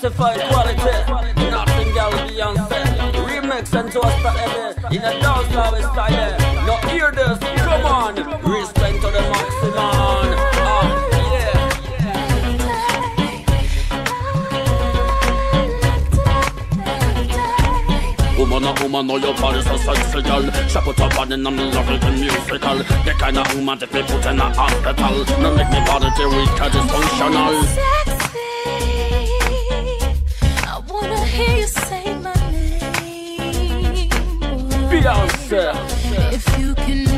certified quality. Nothing gal Beyonce. Remix and Toaster Eddie in a dance style. No hear this, come on. Respect to the maximum. Ah, yeah. Woman, a woman, know your body so sexy, girl. She put her body in me love it musical. The kind of woman that me put in a hospital. No make me body too weak or dysfunctional. If you can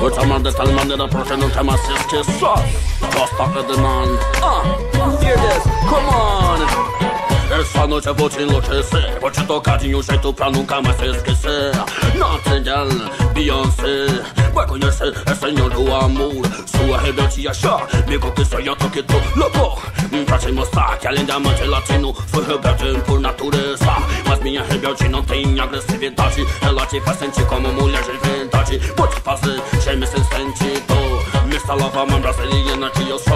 Voy a amar de tal manera porque nunca más es que sos. Costa Edeman. Ah, hear this, come on. Essa noite eu vou te enlouquecer Vou te tocar de um jeito pra nunca mais te esquecer Nightingale, Beyoncé Vai conhecer, é senhor do amor Sua rebeldia já me conquistou e eu tô que tô louco Pra te mostrar que além de amante latino Sou rebelde por natureza Mas minha rebelde não tem agressividade Ela te faz sentir como mulher de verdade Vou te fazer gemer sem sentido Mr. Lava Man brasileira que eu sou,